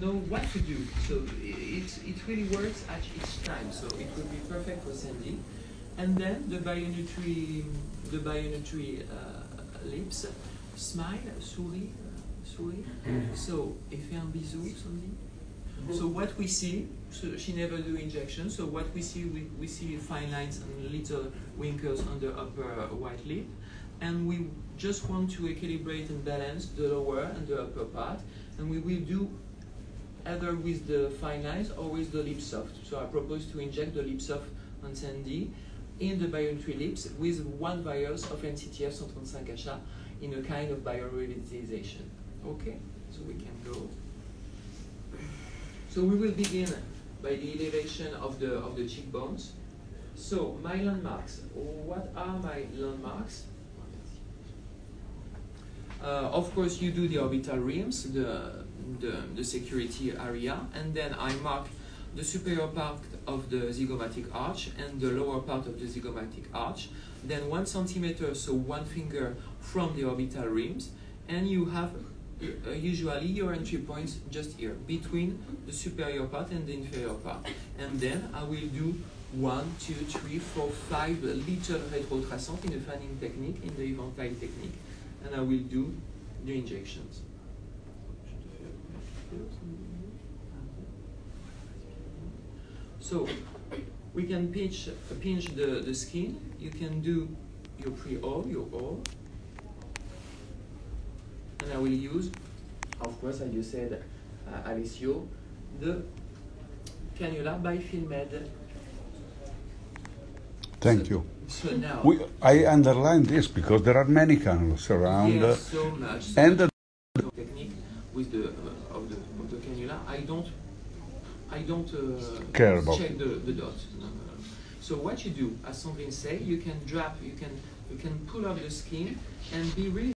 know what to do. So it, it really works at each time. So it will be perfect for Sandy. And then the bionutri, the bionutri uh, lips, smile, souris, uh, souris. So, et fait un bisou, Sandy. So what we see, so she never do injection. So what we see, we, we see fine lines and little wrinkles on the upper white lip, and we just want to equilibrate and balance the lower and the upper part, and we will do either with the fine lines or with the lip soft. So I propose to inject the lip soft on Sandy in the biontry lips with one virus of NCTF 135HA in a kind of biorevitalization. Okay, so we can go. So we will begin by the elevation of the of the cheekbones. So my landmarks. What are my landmarks? Uh, of course, you do the orbital rims, the, the, the security area, and then I mark the superior part of the zygomatic arch and the lower part of the zygomatic arch. Then one centimeter, so one finger from the orbital rims, and you have uh, usually your entry points just here, between the superior part and the inferior part. And then I will do one, two, three, four, five little retrotraçants in the fanning technique, in the eventile technique, and I will do the injections. So we can pinch, pinch the, the skin. You can do your pre-O, your O. And I will use, of course, as you said, uh, Alessio, the cannula by Fillmed. Thank so, you. So now, We, I underline this because there are many cannulas around. yes, so much. and so the much technique with the uh, of the of the cannula. I don't I don't uh, Care about check the the dots. No, no, no. So what you do, as Sandrine say, you can drop, you can you can pull up the skin and be really